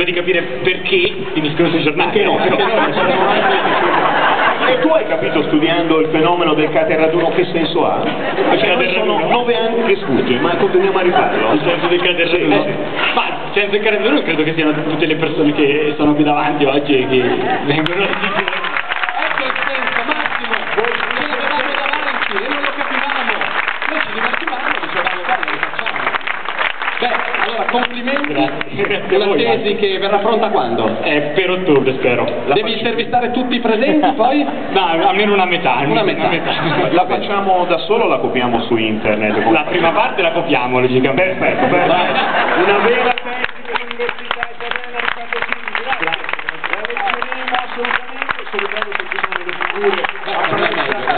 cerco di capire perché finiscono sui giornali. Perché no? Perché no? E tu hai capito studiando il fenomeno del caterraduno che senso ha? Cioè, noi sono nove anni che sfugge, ma continuiamo a rifarlo. Il senso del caterraduno? Sì, sì. Ma senza il caterraduno credo che siano tutte le persone che sono qui davanti oggi e che vengono complimenti Grazie. Con la tesi che verrà pronta quando? Eh, per ottobre spero. La Devi faccio- intervistare tutti i presenti poi? No, almeno una metà. Una metà. La facciamo da solo o la copiamo su internet? La prima parte la copiamo, logicamente. Perfetto, perfetto. Una vera tesi dell'Università Italiana Riccardo Sini, grazie. La leggeremo assolutamente, salutando tutti i figure. No, non è meglio,